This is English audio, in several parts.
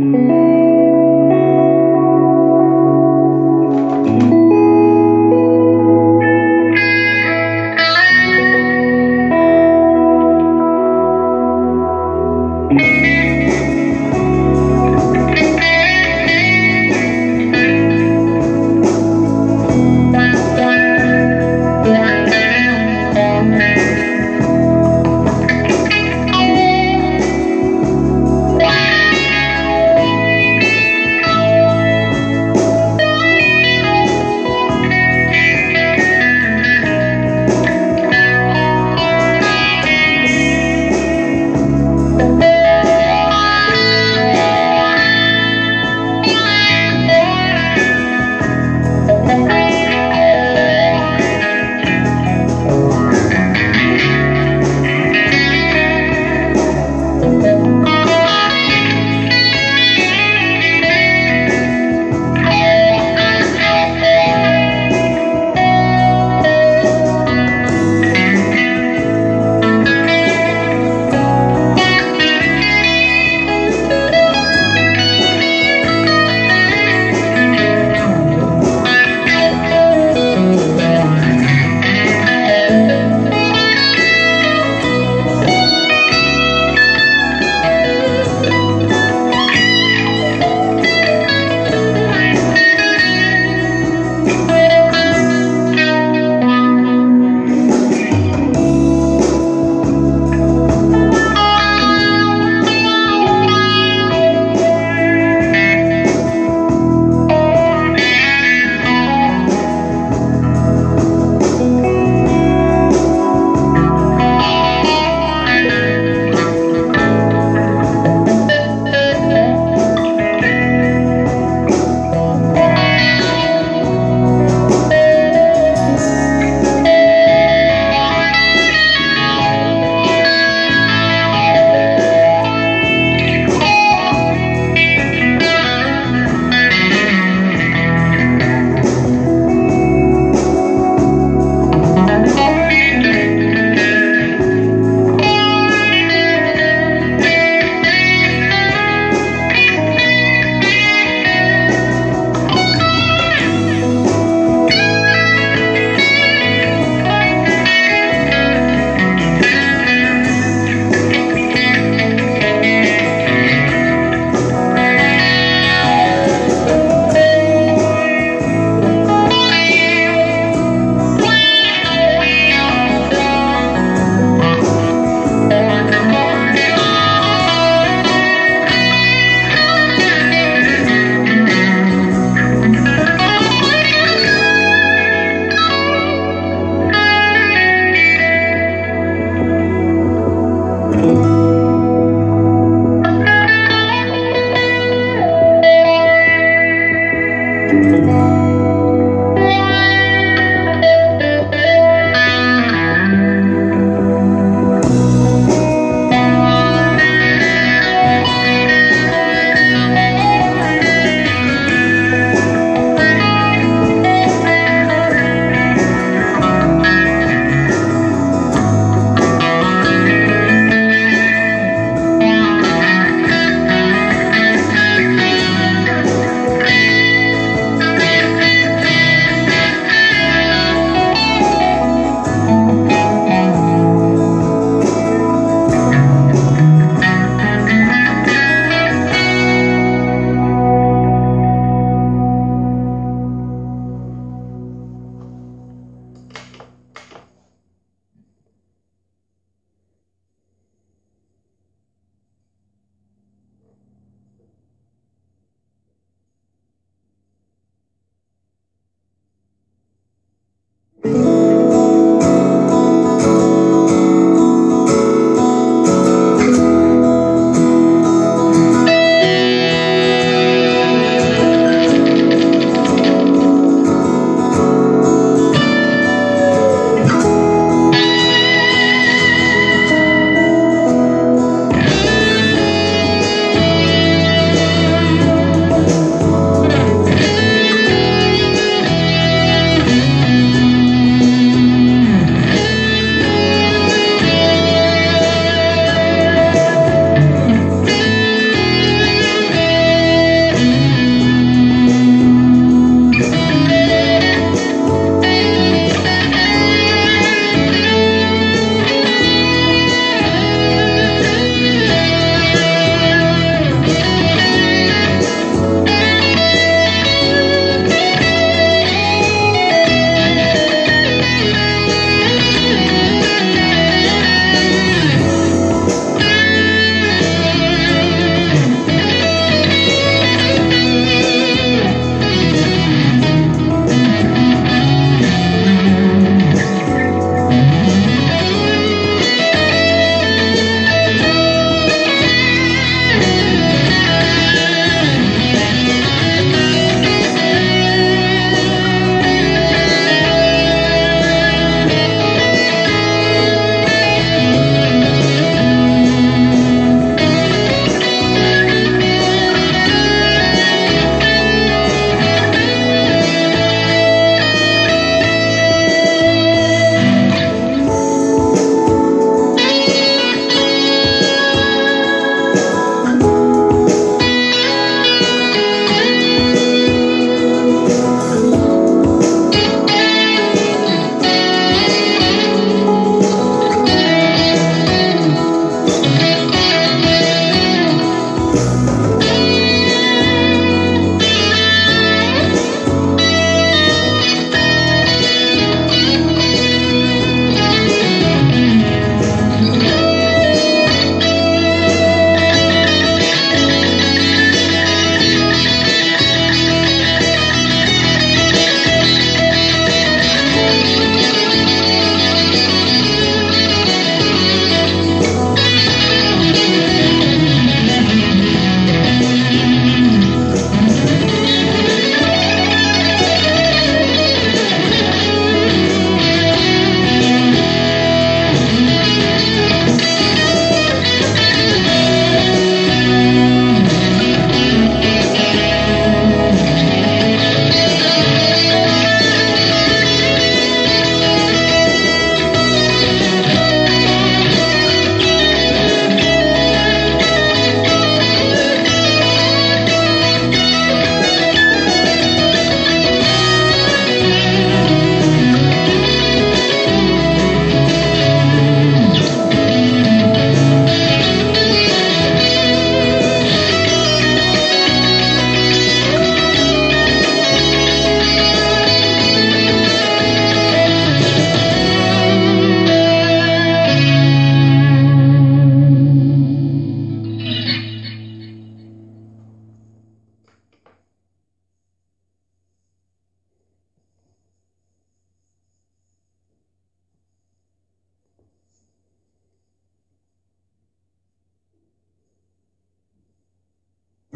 Thank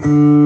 Bye.